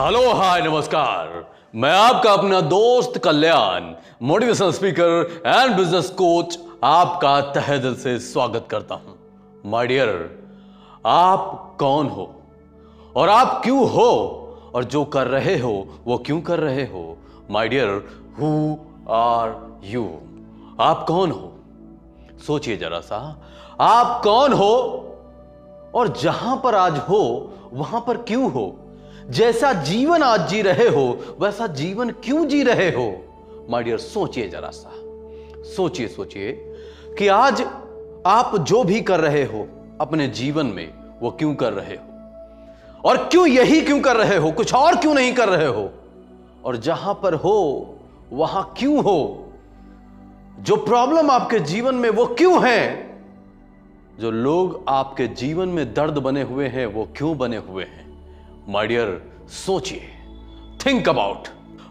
Hello, हाय, नमस्कार। मैं आपका अपना दोस्त Kalyan motivational speaker and business coach आपका तहे दिल से स्वागत करता हूँ। माय डियर आप कौन हो? और आप क्यों हो? और जो कर रहे हो, वो क्यों कर रहे हो? My dear who are you आप कौन हो? सोचिए जरा सा, आप कौन हो? और जहाँ पर आज हो, वहाँ पर क्यों हो? जैसा जीवन आज जी रहे हो, वैसा जीवन क्यों जी रहे हो? माय डियर सोचिए जरा सा। सोचिए सोचिए कि आज आप जो भी कर रहे हो, अपने जीवन में वो क्यों कर रहे हो? और क्यों यही क्यों कर रहे हो? कुछ और क्यों नहीं कर रहे हो? और जहाँ पर हो, वहाँ क्यों हो? जो प्रॉब्लम आपके जीवन में वो क्यों है? जो लोग आपके जीवन में दर्द बने हुए हैं, वो क्यों बने हुए हैं? माय डियर सोचिए। थिंक अबाउट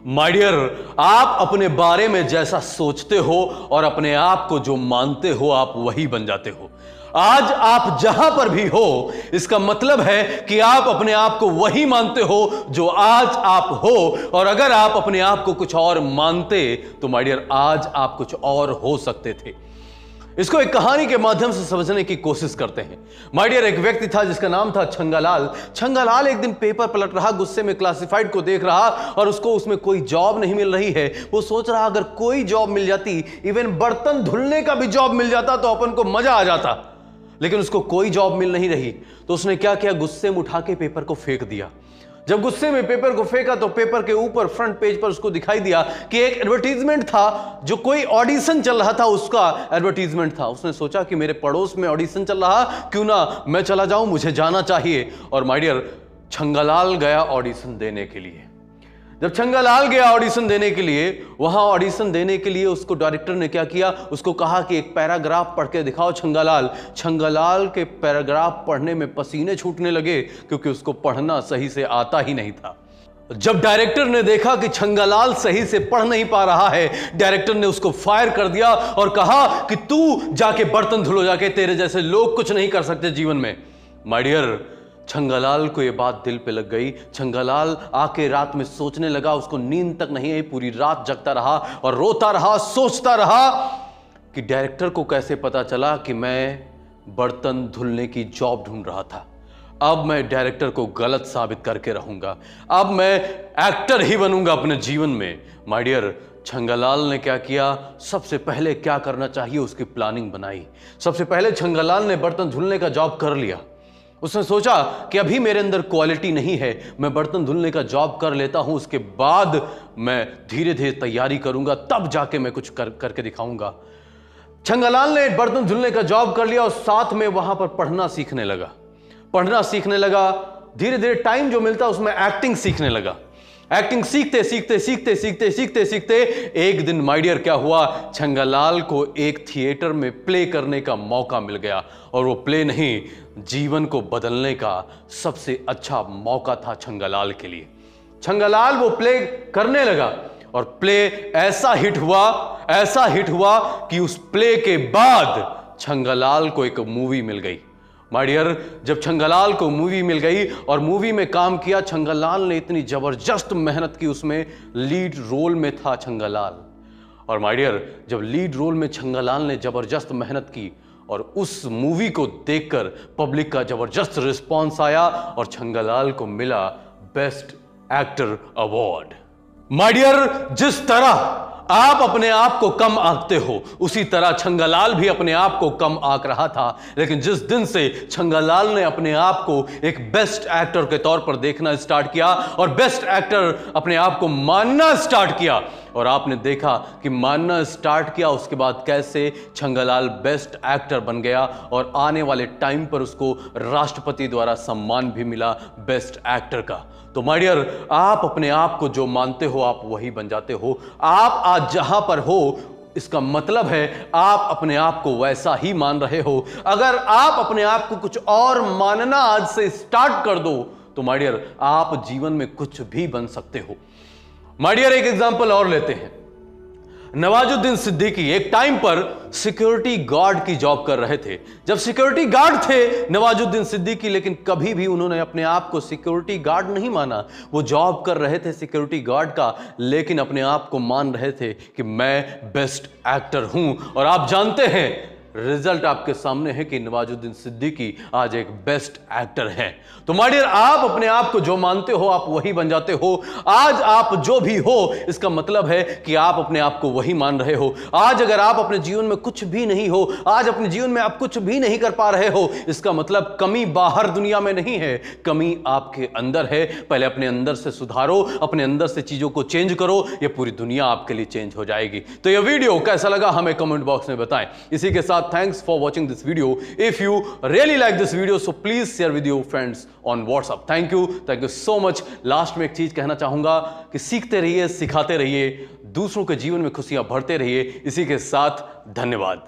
माय डियर आप अपने बारे में जैसा सोचते हो और अपने आप को जो मानते हो, आप वही बन जाते हो। आज आप जहाँ पर भी हो, इसका मतलब है कि आप अपने आप को वही मानते हो जो आज आप हो। और अगर आप अपने आप को कुछ और मानते तो माय डियर आज आप कुछ और हो सकते थे। इसको एक कहानी के माध्यम से समझने की कोशिश करते हैं। माइडियर एक व्यक्ति था जिसका नाम था छंगालाल। छंगालाल एक दिन पेपर पलट रहा, गुस्से में क्लासिफाइड को देख रहा और उसको उसमें कोई जॉब नहीं मिल रही है। वो सोच रहा, अगर कोई जॉब मिल जाती इवन बर्तन धुलने का भी जॉब मिल जाता तो अपन को मज़ा आ जाता। लेकिन उसको कोई जॉब मिल नहीं रही। तो उसने क्या किया? गुस्से में उठा के पेपर को फेंक दिया। जब गुस्से में पेपर को फेंका तो पेपर के ऊपर फ्रंट पेज पर उसको दिखाई दिया कि एक एडवर्टीजमेंट था, जो कोई ऑडिशन चल रहा था, उसका एडवर्टीजमेंट था। उसने सोचा कि मेरे पड़ोस में ऑडिशन चल रहा, क्यों ना मैं चला जाऊँ, मुझे जाना चाहिए। और माइडियर छंगालाल गया ऑडिशन देने के लिए। जब छंगालाल गया ऑडिशन देने के लिए, वहाँ ऑडिशन देने के लिए उसको डायरेक्टर ने क्या किया? उसको कहा कि एक पैराग्राफ पढ़ के दिखाओ छंगालाल छंगालाल के पैराग्राफ पढ़ने में पसीने छूटने लगे, क्योंकि उसको पढ़ना सही से आता ही नहीं था। जब डायरेक्टर ने देखा कि छंगालाल सही से पढ़ नहीं पा रहा है डायरेक्टर ने उसको फायर कर दिया और कहा कि तू जाके बर्तन धुलो, जाके तेरे जैसे लोग कुछ नहीं कर सकते जीवन में। माय डियर छंगालाल को यह बात दिल पे लग गई। छंगालाल आके रात में सोचने लगा, उसको नींद तक नहीं आई, पूरी रात जगता रहा और रोता रहा, सोचता रहा कि डायरेक्टर को कैसे पता चला कि मैं बर्तन धुलने की जॉब ढूंढ रहा था। अब मैं डायरेक्टर को गलत साबित करके रहूँगा। अब मैं एक्टर ही बनूँगा अपने जीवन में। माय डियर छंगालाल ने क्या किया? सबसे पहले क्या करना चाहिए, उसकी प्लानिंग बनाई। सबसे पहले छंगालाल ने बर्तन धुलने का जॉब कर लिया। उसने सोचा कि अभी मेरे अंदर क्वालिटी नहीं है, मैं बर्तन धुलने का जॉब कर लेता हूँ, उसके बाद मैं धीरे धीरे तैयारी करूँगा, तब जाके मैं कुछ कर, करके दिखाऊँगा। छंगालाल ने बर्तन धुलने का जॉब कर लिया और साथ में वहाँ पर पढ़ना सीखने लगा। पढ़ना सीखने लगा धीरे धीरे टाइम जो मिलता उसमें एक्टिंग सीखने लगा। एक्टिंग सीखते सीखते सीखते सीखते सीखते सीखते एक दिन माइडियर क्या हुआ? छंगालाल को एक थिएटर में प्ले करने का मौका मिल गया और वो प्ले नहीं जीवन को बदलने का सबसे अच्छा मौका था छंगालाल के लिए। छंगालाल वो प्ले करने लगा और प्ले ऐसा हिट हुआ, ऐसा हिट हुआ कि उस प्ले के बाद छंगालाल को एक मूवी मिल गई। माय डियर जब छंगालाल को मूवी मिल गई और मूवी में काम किया, छंगालाल ने इतनी ज़बरदस्त मेहनत की, उसमें लीड रोल में था छंगालाल। और माय डियर जब लीड रोल में छंगालाल ने ज़बरदस्त मेहनत की और उस मूवी को देखकर पब्लिक का ज़बरदस्त रिस्पॉन्स आया और छंगालाल को मिला best actor award. My dear जिस तरह आप अपने आप को कम आंकते हो, उसी तरह छंगालाल भी अपने आप को कम आंक रहा था। लेकिन जिस दिन से छंगालाल ने अपने आप को एक बेस्ट एक्टर के तौर पर देखना स्टार्ट किया और बेस्ट एक्टर अपने आप को मानना स्टार्ट किया और आपने देखा कि मानना स्टार्ट किया उसके बाद कैसे छंगालाल बेस्ट एक्टर बन गया और आने वाले टाइम पर उसको राष्ट्रपति द्वारा सम्मान भी मिला बेस्ट एक्टर का। तो माय डियर आप अपने आप को जो मानते हो, आप वही बन जाते हो। आप आज जहाँ पर हो, इसका मतलब है आप अपने आप को वैसा ही मान रहे हो। अगर आप अपने आप को कुछ और मानना आज से स्टार्ट कर दो तो माय डियर आप जीवन में कुछ भी बन सकते हो। माय डियर एक एग्ज़ाम्पल और लेते हैं। नवाजुद्दीन सिद्दीकी एक टाइम पर सिक्योरिटी गार्ड की जॉब कर रहे थे। जब सिक्योरिटी गार्ड थे नवाजुद्दीन सिद्दीकी, लेकिन कभी भी उन्होंने अपने आप को सिक्योरिटी गार्ड नहीं माना। वो जॉब कर रहे थे सिक्योरिटी गार्ड का, लेकिन अपने आप को मान रहे थे कि मैं बेस्ट एक्टर हूँ। और आप जानते हैं रिज़ल्ट आपके सामने है कि नवाजुद्दीन सिद्दीकी आज एक बेस्ट एक्टर हैं। तो माडियर आप अपने आप को जो मानते हो, आप वही बन जाते हो। आज आप जो भी हो, इसका मतलब है कि आप अपने आप को वही मान रहे हो। आज अगर आप अपने जीवन में कुछ भी नहीं हो, आज अपने जीवन में आप कुछ भी नहीं कर पा रहे हो, इसका मतलब कमी बाहर दुनिया में नहीं है, कमी आपके अंदर है। पहले अपने अंदर से सुधारो, अपने अंदर से चीज़ों को चेंज करो, ये पूरी दुनिया आपके लिए चेंज हो जाएगी। तो यह वीडियो कैसा लगा, हमें कमेंट बॉक्स में बताएँ। इसी के साथ thanks for watching this video if you really like this video so please share with your friends on whatsapp thank you thank you so much last में एक चीज़ कहना चाहूँगा कि सीखते रहिए सिखाते रहिए दूसरों के जीवन में खुशियाँ भरते रहिए इसी के साथ धन्यवाद